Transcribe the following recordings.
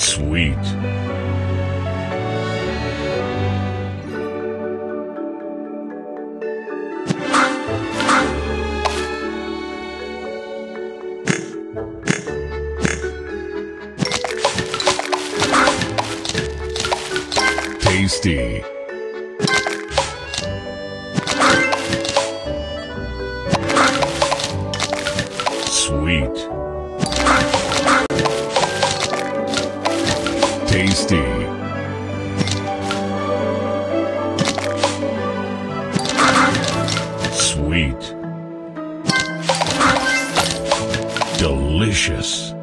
Sweet. tasty. Sweet. Tasty. Sweet. Delicious.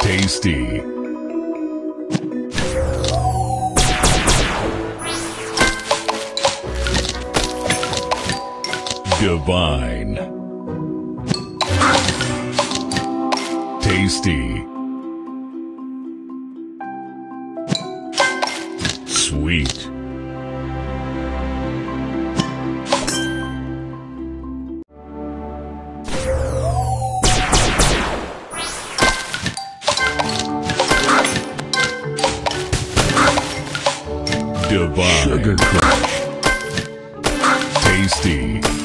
Tasty. Divine. Tasty. Sweet. Divine. Sugar Crush. Tasty.